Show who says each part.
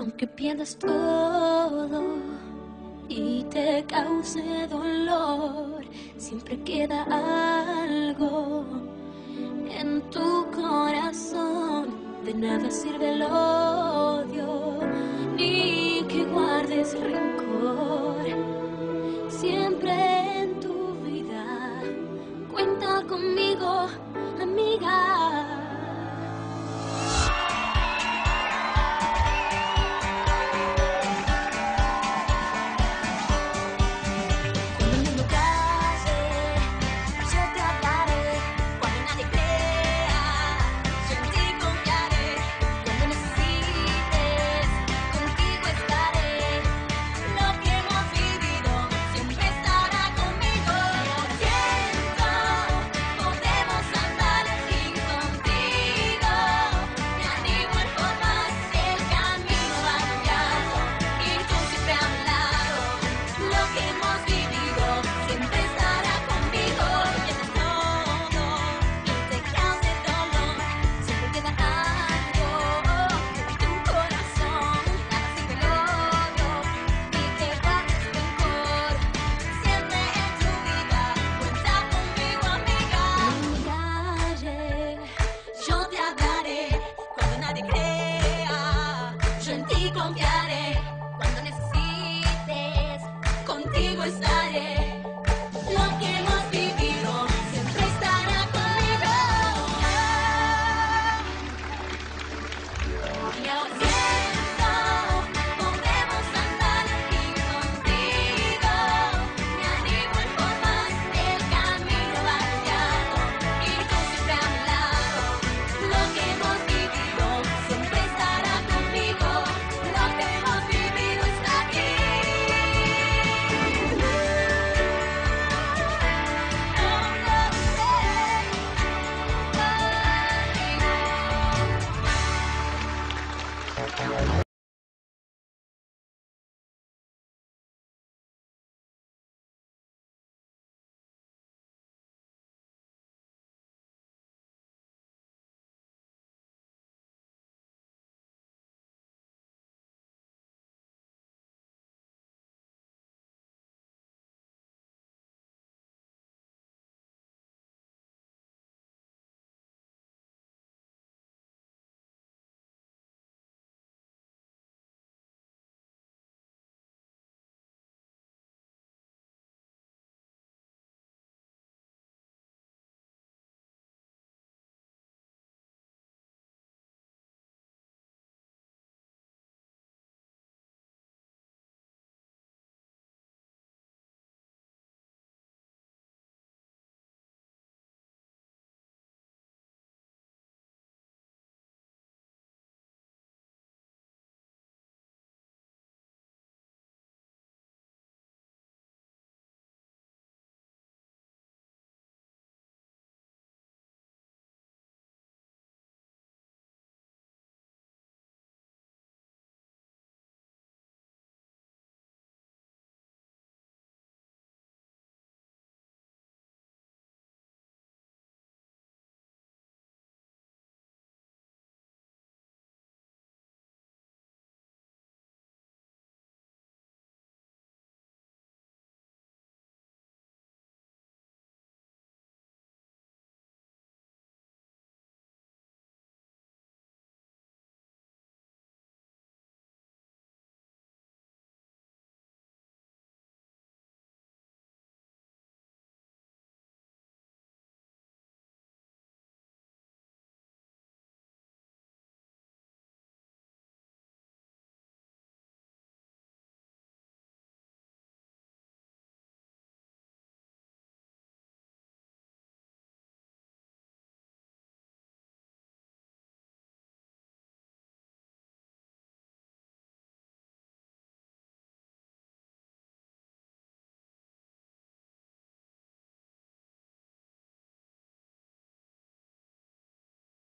Speaker 1: aunque pierdas todo y te cause dolor, siempre queda algo en tu corazón. De nada sirve el odio ti confiaré.